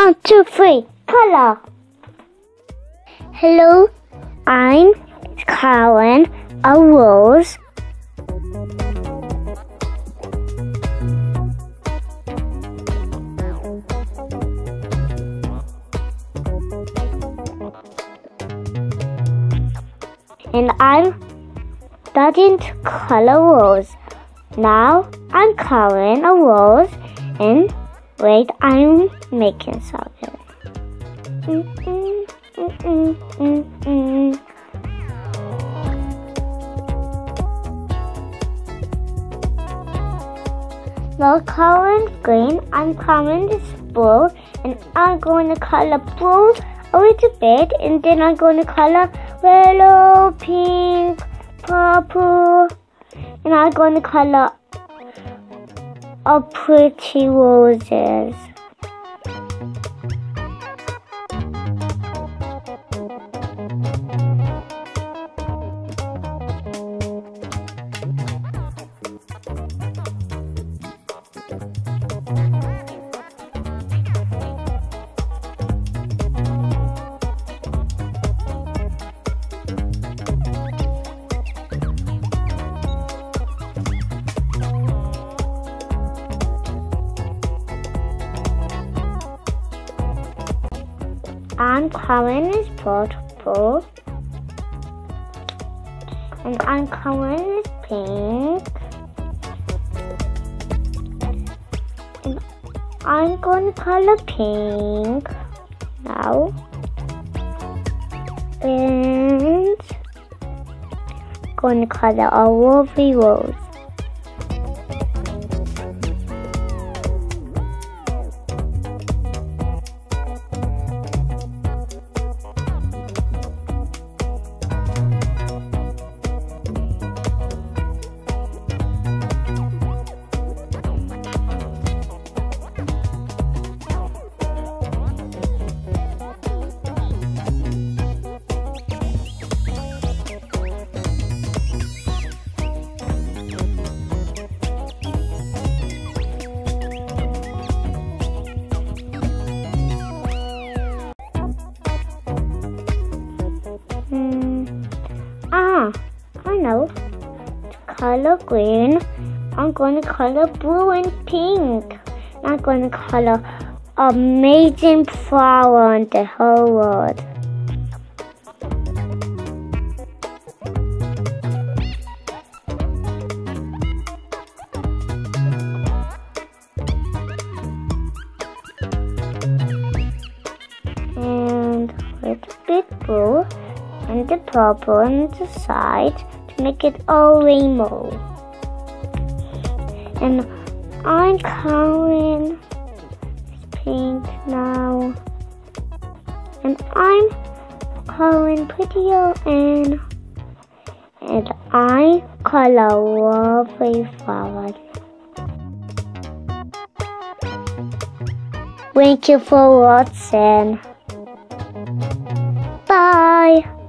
One, two, three, color. Hello, I'm Karen, a rose. And I'm studying to color rose. Now I'm coloring a rose and wait, I'm making something. Mm -mm, mm. No coloring green, I'm coloring this blue and I'm going to color blue a little bit and then I'm going to color yellow, pink, purple and I'm going to color a pretty roses. I'm coloring this purple. And I'm this pink. And I'm going to color pink now. And going to color all of the rose. To color green, I'm going to color blue and pink. I'm going to color amazing flower on the whole world. And with bit blue and the purple on the side make it all rainbow. And I'm coloring pink now. And I'm coloring pretty, and and I color wallpaper. Thank you for watching. Bye.